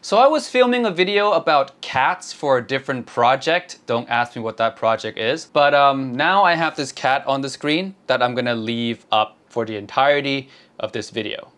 So I was filming a video about cats for a different project. Don't ask me what that project is. But um, now I have this cat on the screen that I'm gonna leave up for the entirety of this video.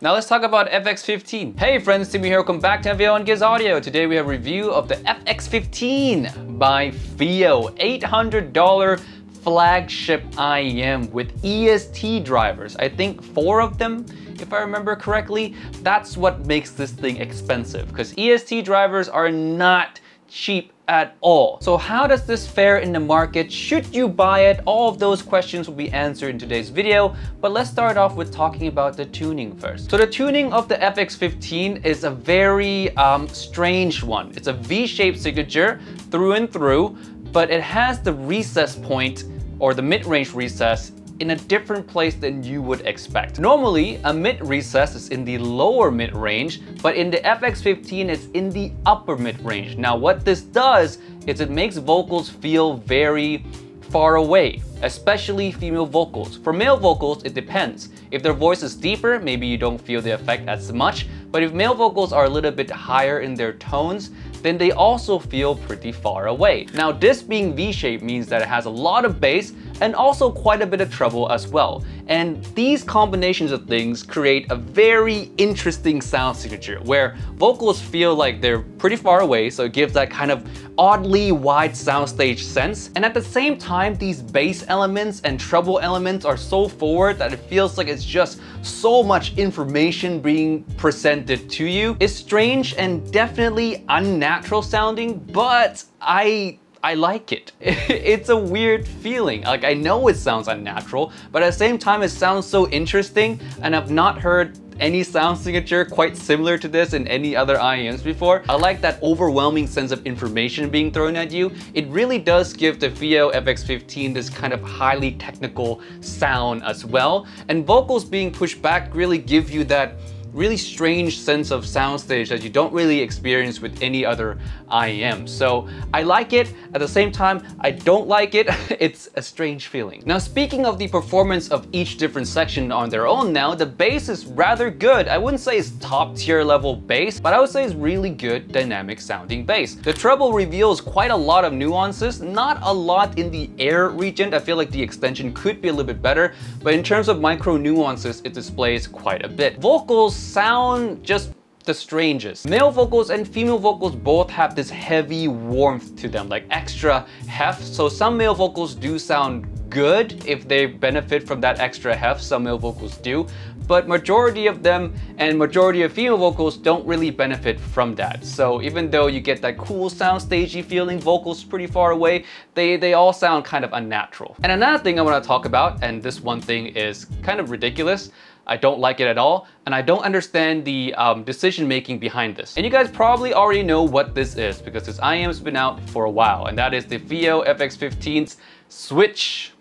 Now let's talk about FX15. Hey friends, Timmy here, welcome back to MVO and Gizaudio. Today we have a review of the FX15 by FiiO. $800 flagship IEM with EST drivers. I think four of them if I remember correctly. That's what makes this thing expensive because EST drivers are not cheap at all. So how does this fare in the market? Should you buy it? All of those questions will be answered in today's video, but let's start off with talking about the tuning first. So the tuning of the FX15 is a very um, strange one. It's a V-shaped signature through and through, but it has the recess point or the mid-range recess in a different place than you would expect. Normally, a mid recess is in the lower mid range, but in the FX15, it's in the upper mid range. Now, what this does is it makes vocals feel very far away, especially female vocals. For male vocals, it depends. If their voice is deeper, maybe you don't feel the effect as much, but if male vocals are a little bit higher in their tones, then they also feel pretty far away. Now this being V-shaped means that it has a lot of bass and also quite a bit of treble as well. And these combinations of things create a very interesting sound signature where vocals feel like they're pretty far away, so it gives that kind of oddly wide soundstage sense. And at the same time, these bass elements and treble elements are so forward that it feels like it's just so much information being presented to you. It's strange and definitely unnatural sounding, but I I like it. it's a weird feeling. Like I know it sounds unnatural, but at the same time it sounds so interesting and I've not heard any sound signature quite similar to this in any other IEMs before. I like that overwhelming sense of information being thrown at you. It really does give the FiiO FX15 this kind of highly technical sound as well. And vocals being pushed back really give you that really strange sense of soundstage that you don't really experience with any other IEM. So I like it, at the same time, I don't like it. it's a strange feeling. Now speaking of the performance of each different section on their own now, the bass is rather good. I wouldn't say it's top tier level bass, but I would say it's really good dynamic sounding bass. The treble reveals quite a lot of nuances, not a lot in the air region. I feel like the extension could be a little bit better, but in terms of micro nuances, it displays quite a bit. Vocals sound just the strangest. Male vocals and female vocals both have this heavy warmth to them, like extra heft. So some male vocals do sound good if they benefit from that extra heft, some male vocals do, but majority of them and majority of female vocals don't really benefit from that. So even though you get that cool sound stagey feeling, vocals pretty far away, they, they all sound kind of unnatural. And another thing I wanna talk about, and this one thing is kind of ridiculous, I don't like it at all, and I don't understand the um, decision making behind this. And you guys probably already know what this is because this IEM's been out for a while, and that is the FiiO FX15's switch.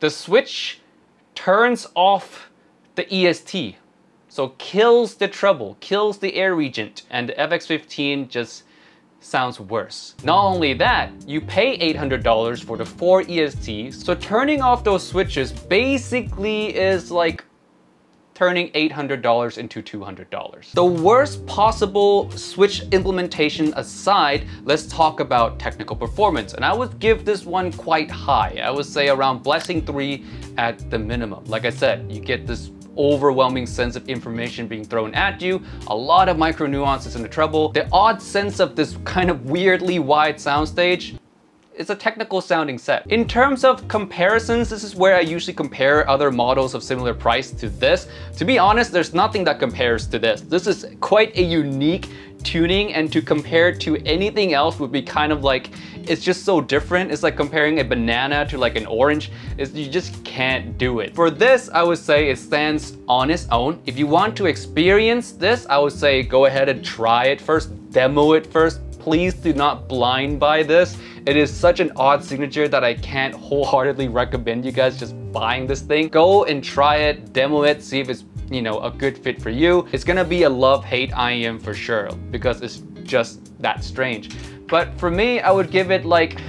The switch turns off the EST, so kills the treble, kills the air region, and the FX15 just sounds worse. Not only that, you pay $800 for the 4 ESTs, so turning off those switches basically is like turning $800 into $200. The worst possible Switch implementation aside, let's talk about technical performance. And I would give this one quite high. I would say around Blessing 3 at the minimum. Like I said, you get this overwhelming sense of information being thrown at you, a lot of micro nuances in the treble, the odd sense of this kind of weirdly wide soundstage, it's a technical sounding set. In terms of comparisons, this is where I usually compare other models of similar price to this. To be honest, there's nothing that compares to this. This is quite a unique tuning and to compare to anything else would be kind of like, it's just so different. It's like comparing a banana to like an orange. It's, you just can't do it. For this, I would say it stands on its own. If you want to experience this, I would say go ahead and try it first, demo it first, please do not blind buy this. It is such an odd signature that I can't wholeheartedly recommend you guys just buying this thing. Go and try it, demo it, see if it's you know, a good fit for you. It's gonna be a love-hate IEM for sure because it's just that strange. But for me, I would give it like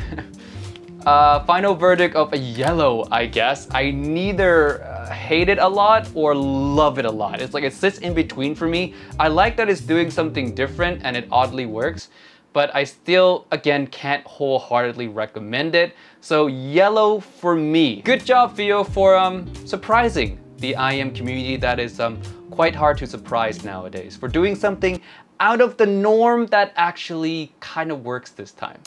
a final verdict of a yellow, I guess. I neither uh, hate it a lot or love it a lot. It's like it sits in between for me. I like that it's doing something different and it oddly works, but I still, again, can't wholeheartedly recommend it. So yellow for me. Good job, FiiO, for um, surprising the IEM community that is um, quite hard to surprise nowadays. For doing something out of the norm that actually kind of works this time.